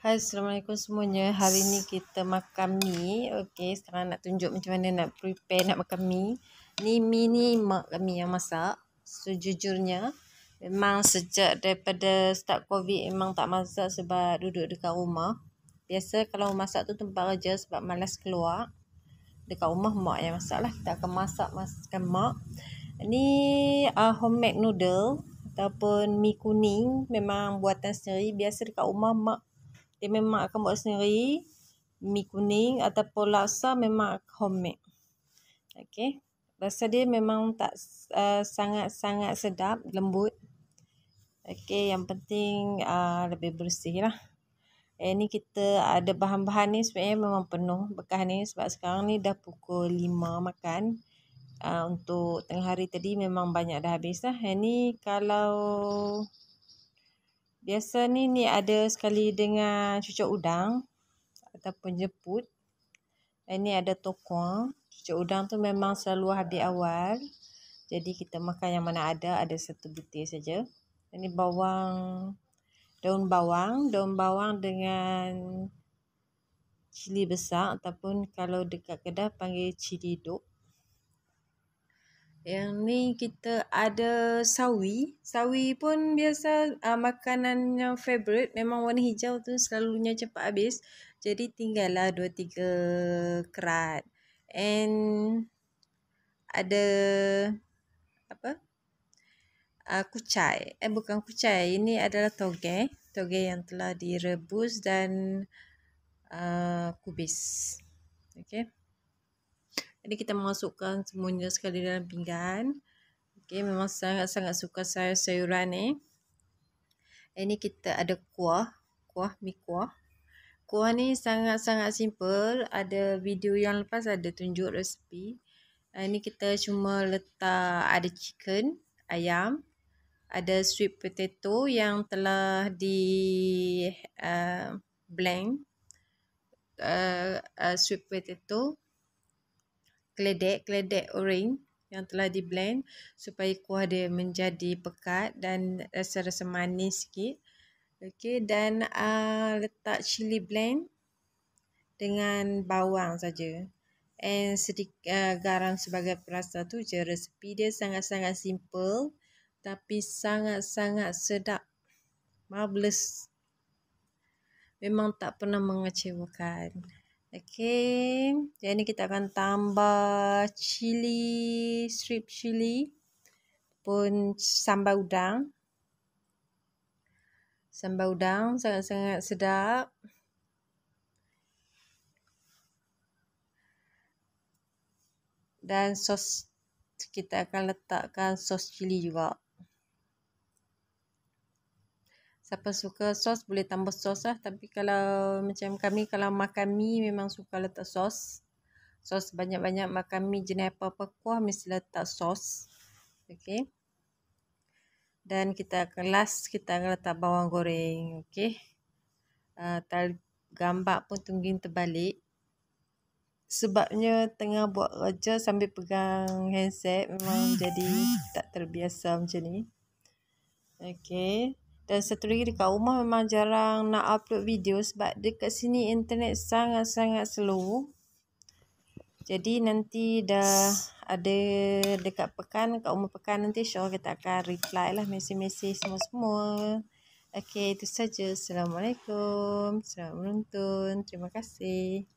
Hai Assalamualaikum semuanya. Hari ni kita makan mi Okay sekarang nak tunjuk macam mana nak prepare nak makan mi Ni mi ni mak kami yang masak Sejujurnya. Memang sejak daripada start covid Memang tak masak sebab duduk dekat rumah. Biasa kalau masak tu tempat kerja sebab malas keluar. Dekat rumah mak yang masak lah. Kita akan masak masakan mak. Ni uh, homemade noodle Ataupun mi kuning. Memang buatan sendiri. Biasa dekat rumah mak dia memang akan buat sendiri mi kuning ataupun laksa memang homemade. Okey rasa dia memang tak uh, sangat-sangat sedap lembut. Okey yang penting uh, lebih bersih lah. Eh ni kita ada bahan-bahan ni sebenarnya memang penuh bekas ni sebab sekarang ni dah pukul 5 makan. Uh, untuk tengah hari tadi memang banyak dah habis lah. Eh, ni kalau Biasa ni ni ada sekali dengan cucuk udang ataupun jeput. Ini ada tokuang. Cucuk udang tu memang selalu habis awal. Jadi kita makan yang mana ada, ada satu butir saja. Ini bawang, daun bawang, daun bawang dengan cili besar ataupun kalau dekat Kedah panggil cili duk. Yang ni kita ada sawi. Sawi pun biasa uh, makanan yang favourite. Memang warna hijau tu selalunya cepat habis. Jadi tinggallah 2-3 kerat. And ada apa? Uh, kucai. Eh bukan kucai. Ini adalah toge. Toge yang telah direbus dan uh, kubis. Okay. Jadi kita masukkan semuanya sekali dalam pinggan. Okey, memang sangat-sangat suka saya sayuran ni. Ini kita ada kuah, kuah mi kuah. Kuah ni sangat-sangat simple. Ada video yang lepas ada tunjuk resipi. Ini kita cuma letak ada chicken, ayam, ada sweet potato yang telah di uh, blend uh, uh, sweet potato keledek, keledek orange yang telah di blend supaya kuah dia menjadi pekat dan rasa-rasa manis sikit. Okey dan uh, letak chili blend dengan bawang saja. And sedikit uh, garam sebagai perasa tu je resepi dia sangat-sangat simple tapi sangat-sangat sedap. Marvelous. Memang tak pernah mengecewakan. Okey, jadi ni kita akan tambah cili, strip cili pun sambal udang. Sambal udang sangat-sangat sedap. Dan sos kita akan letakkan sos cili juga. Siapa suka sos boleh tambah sos lah. Tapi kalau macam kami kalau makan mi memang suka letak sos. Sos banyak-banyak makan mi jenis apa-apa kuah mesti letak sos. Okey. Dan kita akan last kita akan letak bawang goreng. Okey. Uh, gambar pun tungguin terbalik. Sebabnya tengah buat kerja sambil pegang handset memang jadi tak terbiasa macam ni. Okey dan satu lagi dekat rumah memang jarang nak upload video sebab dekat sini internet sangat-sangat slow. Jadi nanti dah ada dekat pekan, kat rumah pekan nanti insyaAllah kita akan reply lah mesej-mesej semua-semua. Okay, itu saja. Assalamualaikum. Selamat menonton. Terima kasih.